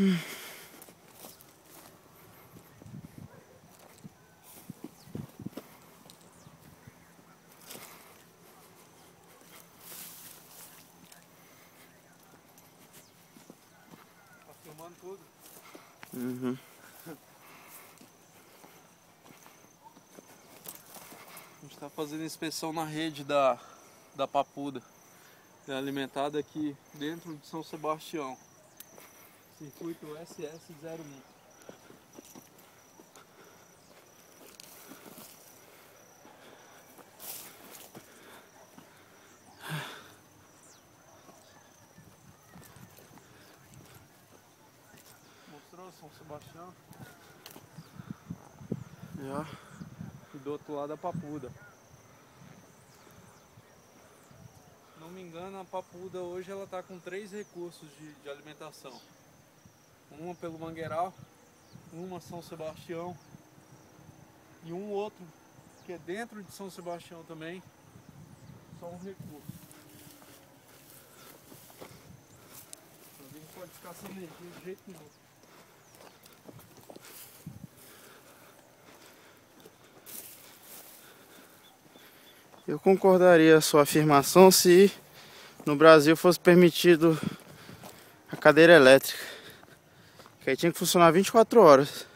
Hum. Tá filmando tudo. Uhum. A gente tá fazendo inspeção na rede da, da papuda. É alimentada aqui dentro de São Sebastião. Circuito SS01. Mostrou São Sebastião? Já. E do outro lado a papuda. Não me engano, a papuda hoje ela tá com três recursos de, de alimentação. Uma pelo Mangueiral, uma São Sebastião e um outro que é dentro de São Sebastião também. Só um recurso. Alguém pode ficar sem energia de jeito nenhum. Eu concordaria a sua afirmação se no Brasil fosse permitido a cadeira elétrica. Que aí tinha que funcionar 24 horas.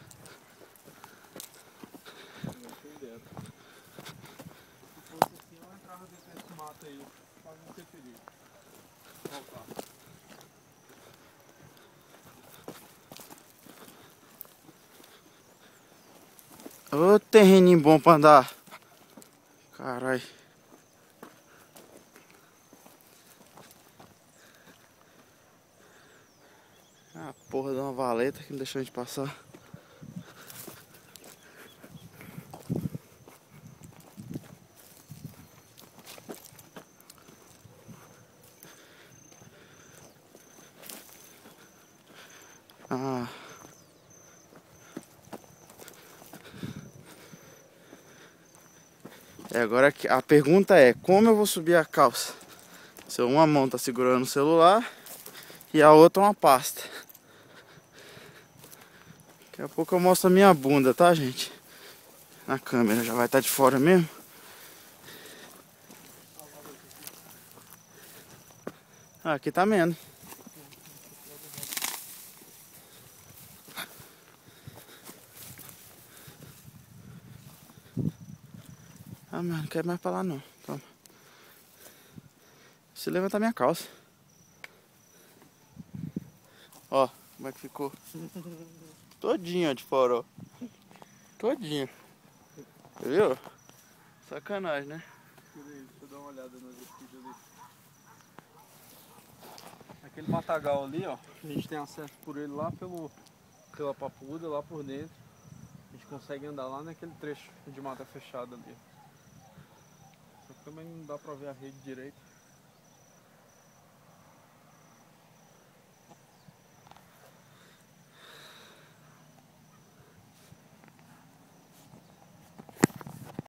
Ô terreninho bom pra andar. Caralho. A porra de uma valeta que não deixou a gente passar. Ah. E agora a pergunta é, como eu vou subir a calça? Se uma mão tá segurando o celular e a outra uma pasta. Daqui a pouco eu mostro a minha bunda, tá gente? Na câmera, já vai estar de fora mesmo. Ah, aqui tá menos. Ah, mano, não quero mais pra lá não. Toma. Se levantar minha calça. Ó, como é que ficou? Todinho ó, de fora, ó. Todinho. Viu? Sacanagem, né? Deixa eu ver, deixa eu dar uma olhada no vídeo ali. Aquele matagal ali, ó, a gente tem acesso por ele lá pelo, pela papuda, lá por dentro. A gente consegue andar lá naquele trecho de mata fechada ali. Só que também não dá pra ver a rede direito.